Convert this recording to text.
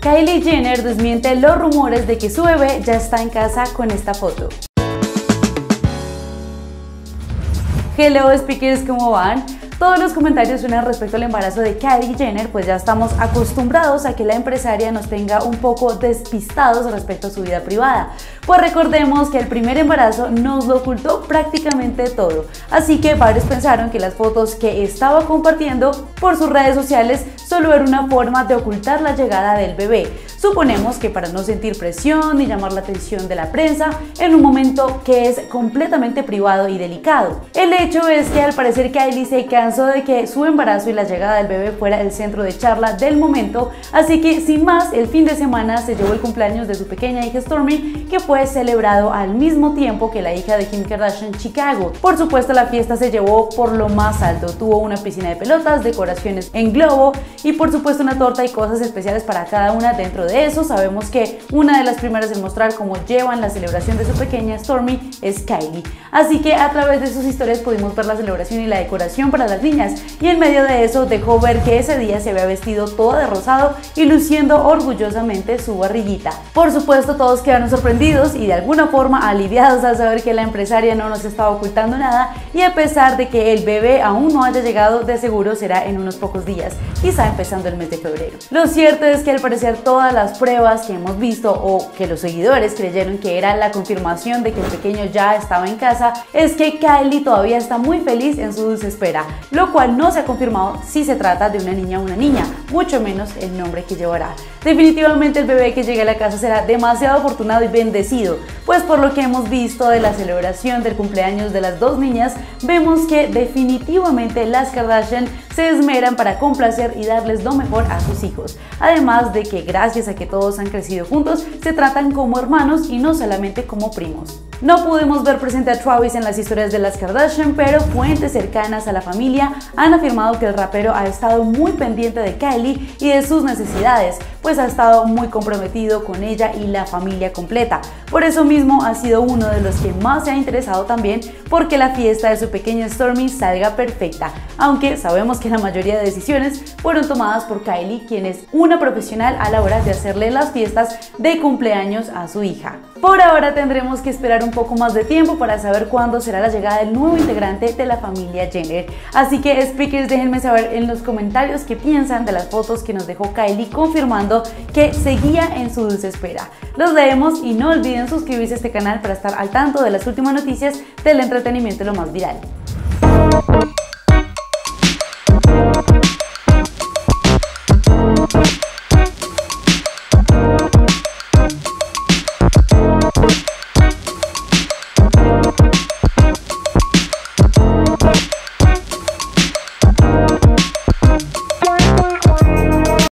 Kylie Jenner desmiente los rumores de que su bebé ya está en casa con esta foto. Hello speakers, ¿cómo van? Todos los comentarios suenan respecto al embarazo de Kylie Jenner, pues ya estamos acostumbrados a que la empresaria nos tenga un poco despistados respecto a su vida privada. Pues recordemos que el primer embarazo nos lo ocultó prácticamente todo, así que varios pensaron que las fotos que estaba compartiendo por sus redes sociales solo era una forma de ocultar la llegada del bebé. Suponemos que para no sentir presión ni llamar la atención de la prensa en un momento que es completamente privado y delicado. El hecho es que al parecer Kylie se cansó de que su embarazo y la llegada del bebé fuera el centro de charla del momento, así que sin más, el fin de semana se llevó el cumpleaños de su pequeña hija Stormy, que fue celebrado al mismo tiempo que la hija de Kim Kardashian Chicago. Por supuesto, la fiesta se llevó por lo más alto, tuvo una piscina de pelotas, decoraciones en globo y por supuesto una torta y cosas especiales para cada una dentro de de eso, sabemos que una de las primeras en mostrar cómo llevan la celebración de su pequeña Stormy es Kylie. Así que a través de sus historias pudimos ver la celebración y la decoración para las niñas y en medio de eso dejó ver que ese día se había vestido toda de rosado y luciendo orgullosamente su barriguita. Por supuesto todos quedaron sorprendidos y de alguna forma aliviados al saber que la empresaria no nos estaba ocultando nada y a pesar de que el bebé aún no haya llegado, de seguro será en unos pocos días, quizá empezando el mes de febrero. Lo cierto es que al parecer todas las las pruebas que hemos visto o que los seguidores creyeron que era la confirmación de que el pequeño ya estaba en casa, es que Kylie todavía está muy feliz en su dulce espera, lo cual no se ha confirmado si se trata de una niña o una niña, mucho menos el nombre que llevará. Definitivamente el bebé que llegue a la casa será demasiado afortunado y bendecido, pues por lo que hemos visto de la celebración del cumpleaños de las dos niñas, vemos que definitivamente las Kardashian se esmeran para complacer y darles lo mejor a sus hijos. Además de que gracias a que todos han crecido juntos, se tratan como hermanos y no solamente como primos. No pudimos ver presente a Travis en las historias de las Kardashian, pero fuentes cercanas a la familia han afirmado que el rapero ha estado muy pendiente de Kylie y de sus necesidades, pues ha estado muy comprometido con ella y la familia completa. Por eso mismo ha sido uno de los que más se ha interesado también porque la fiesta de su pequeña Stormy salga perfecta, aunque sabemos que la mayoría de decisiones fueron tomadas por Kylie, quien es una profesional a la hora de hacerle las fiestas de cumpleaños a su hija. Por ahora tendremos que esperar un poco más de tiempo para saber cuándo será la llegada del nuevo integrante de la familia Jenner. Así que speakers déjenme saber en los comentarios qué piensan de las fotos que nos dejó Kylie confirmando que seguía en su dulce espera. Los leemos y no olviden suscribirse a este canal para estar al tanto de las últimas noticias del entretenimiento lo más viral.